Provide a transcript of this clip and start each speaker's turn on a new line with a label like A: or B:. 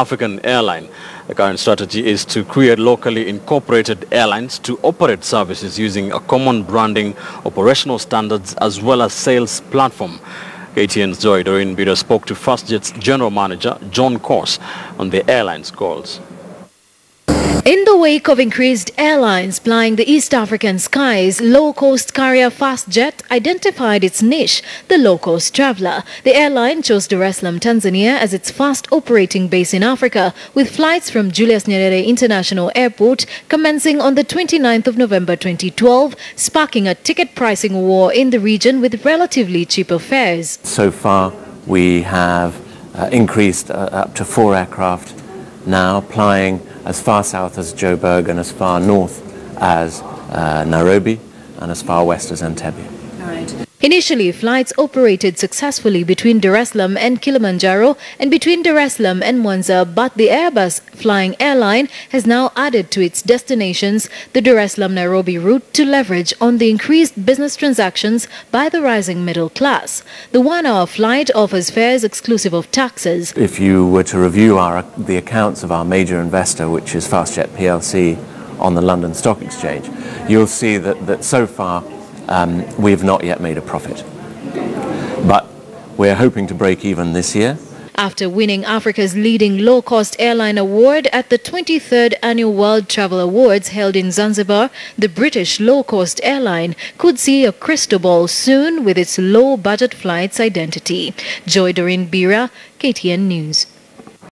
A: African airline. The current strategy is to create locally incorporated airlines to operate services using a common branding, operational standards, as well as sales platform. KTN's Joy Doreen Biira spoke to FastJet's general manager, John Corse, on the airline's goals.
B: In the wake of increased airlines plying the East African skies, low-cost carrier FastJet identified its niche, the low-cost traveler. The airline chose Dar es Salaam, Tanzania as its first operating base in Africa, with flights from Julius Nyerere International Airport commencing on the 29th of November 2012, sparking a ticket pricing war in the region with relatively cheaper fares.
C: So far, we have uh, increased uh, up to four aircraft now plying as far south as Joburg and as far north as uh, Nairobi and as far west as Entebbe.
B: Initially, flights operated successfully between Dar es Salaam and Kilimanjaro and between Dar es Salaam and Mwanza, but the Airbus flying airline has now added to its destinations the Dar es Salaam-Nairobi route to leverage on the increased business transactions by the rising middle class. The one-hour flight offers fares exclusive of taxes.
C: If you were to review our, the accounts of our major investor, which is FastJet PLC, on the London Stock Exchange, you'll see that, that so far um, we've not yet made a profit. But we're hoping to break even this year.
B: After winning Africa's leading low-cost airline award at the 23rd Annual World Travel Awards held in Zanzibar, the British low-cost airline could see a crystal ball soon with its low-budget flights identity. Joy Doreen Biira, KTN News.